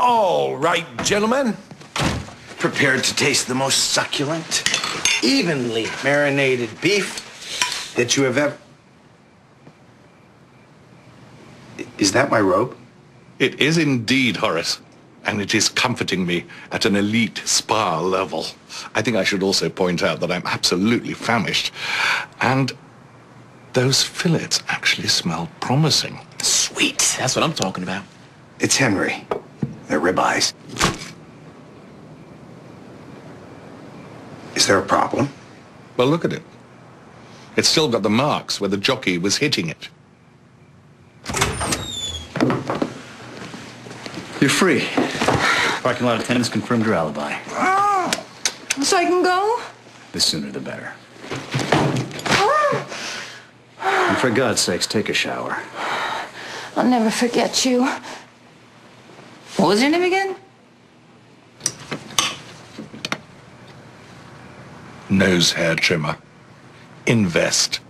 All right, gentlemen. Prepared to taste the most succulent, evenly marinated beef that you have ever. Is that my robe? It is indeed, Horace. And it is comforting me at an elite spa level. I think I should also point out that I'm absolutely famished. And those fillets actually smell promising. Sweet. That's what I'm talking about. It's Henry. They're ribeyes. Is there a problem? Well, look at it. It's still got the marks where the jockey was hitting it. You're free. Parking lot attendants confirmed your alibi. Ah! So I can go? The sooner the better. And for God's sakes, take a shower. I'll never forget you. What was your name again? Nose hair trimmer. Invest.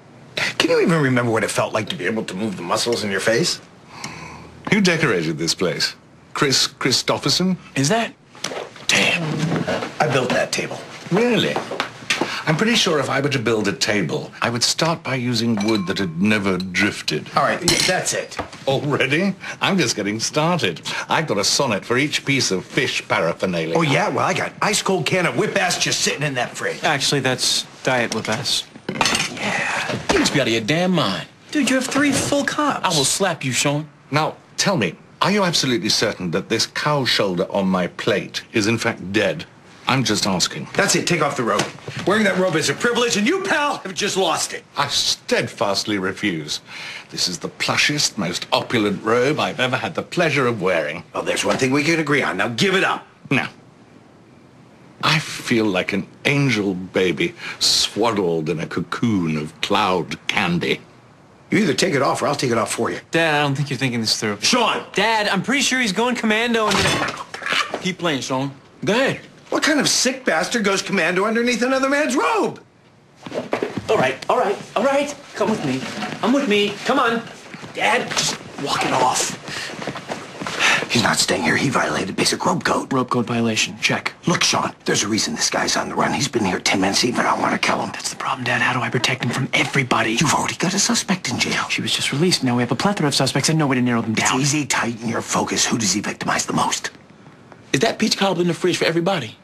Can you even remember what it felt like to be able to move the muscles in your face? Who decorated this place? Kris Kristofferson? Is that? Damn. I built that table. Really? I'm pretty sure if I were to build a table, I would start by using wood that had never drifted. All right, that's it. Already? I'm just getting started. I've got a sonnet for each piece of fish paraphernalia. Oh, yeah? Well, I got ice cold can of whip ass just sitting in that fridge. Actually, that's Diet Whip Ass. Yeah. You must be out of your damn mind. Dude, you have three full cups. I will slap you, Sean. Now, tell me, are you absolutely certain that this cow shoulder on my plate is in fact dead? I'm just asking. That's it. Take off the robe. Wearing that robe is a privilege, and you, pal, have just lost it. I steadfastly refuse. This is the plushest, most opulent robe I've ever had the pleasure of wearing. Well, there's one thing we can agree on. Now give it up. Now, I feel like an angel baby swaddled in a cocoon of cloud candy. You either take it off or I'll take it off for you. Dad, I don't think you're thinking this through. Sean! Dad, I'm pretty sure he's going commando into the... Keep playing, Sean. Go ahead. What kind of sick bastard goes commando underneath another man's robe? All right, all right, all right. Come with me. Come with me. Come on. Dad, just walk it off. He's not staying here. He violated basic robe code. Rope code violation. Check. Look, Sean, there's a reason this guy's on the run. He's been here 10 minutes even. I want to kill him. That's the problem, Dad. How do I protect him from everybody? You've already got a suspect in jail. She was just released. Now we have a plethora of suspects and no way to narrow them It's down. easy, tighten your focus. Who does he victimize the most? Is that peach cobbler in the fridge for everybody?